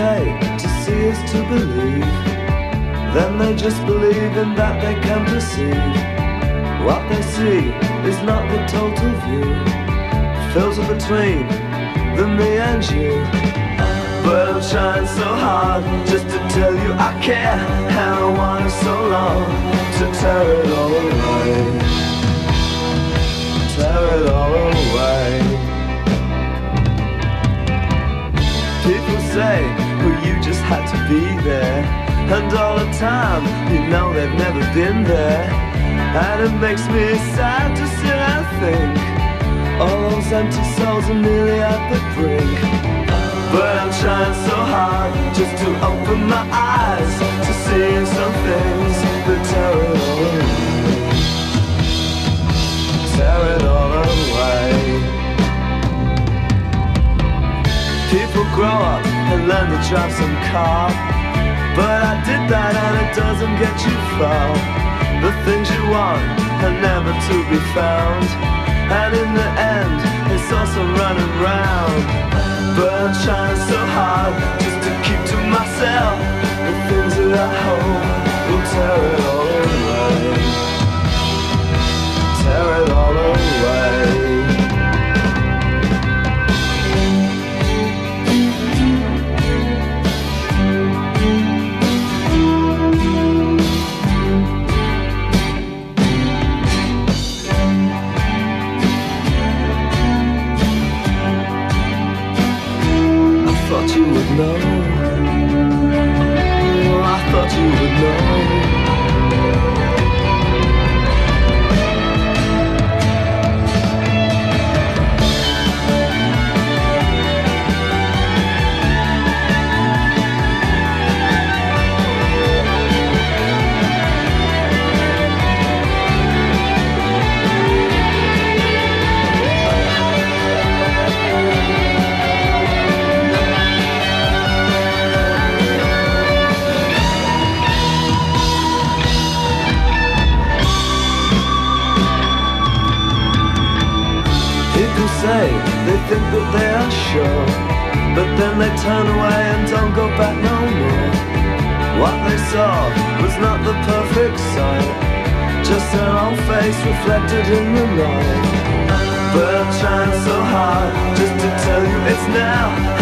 is to believe. Then they just believe in that they can perceive. What they see is not the total view. Filter between the me and you. But I'm trying so hard just to tell you I care. And I wanted so long to tear it all away. Had to be there. And all the time, you know they've never been there. And it makes me sad to sit and think. All those empty souls are nearly at the brink. But I'm trying so hard just to open my eyes to seeing some things that tear it all away. Tear it all away. People grow up and learn to drive some car. But I did that and it doesn't get you far. The things you want are never to be found. And in the end, it's also running round. But I'm trying so hard just to keep to myself the things that I hope know. Oh, I thought you would know. Say they think that they are sure, but then they turn away and don't go back no more. What they saw was not the perfect sight, just their own face reflected in the light. But I'm trying so hard just to tell you it's now